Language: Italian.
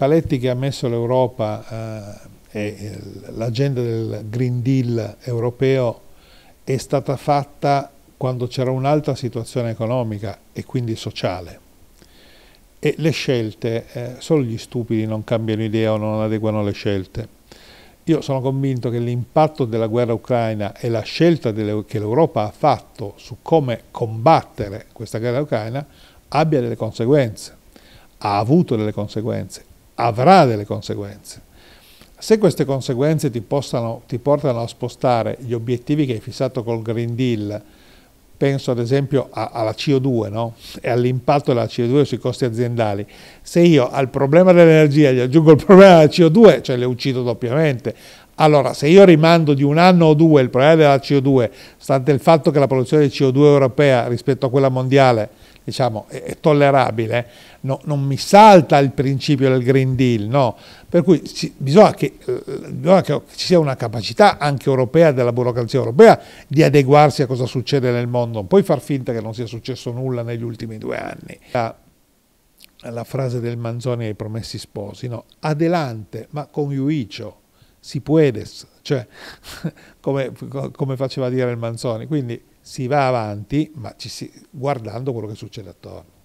paletti che ha messo l'Europa eh, e l'agenda del Green Deal europeo è stata fatta quando c'era un'altra situazione economica e quindi sociale. E le scelte, eh, solo gli stupidi non cambiano idea o non adeguano le scelte. Io sono convinto che l'impatto della guerra ucraina e la scelta delle, che l'Europa ha fatto su come combattere questa guerra ucraina abbia delle conseguenze, ha avuto delle conseguenze avrà delle conseguenze. Se queste conseguenze ti, possano, ti portano a spostare gli obiettivi che hai fissato col Green Deal, penso ad esempio a, alla CO2 no? e all'impatto della CO2 sui costi aziendali, se io al problema dell'energia gli aggiungo il problema della CO2, cioè le uccido doppiamente. Allora, se io rimando di un anno o due il problema della CO2, stante il fatto che la produzione di CO2 europea rispetto a quella mondiale diciamo, è, è tollerabile, no, non mi salta il principio del Green Deal, no? Per cui ci, bisogna, che, eh, bisogna, che, ci sia una capacità anche europea, della burocrazia europea, di adeguarsi a cosa succede nel mondo, non puoi far finta che non sia successo nulla negli ultimi due anni. La, la frase del Manzoni ai promessi sposi, no? Adelante, ma con juicio, si puedes, cioè come, come faceva dire il Manzoni, quindi si va avanti, ma si, guardando quello che succede attorno.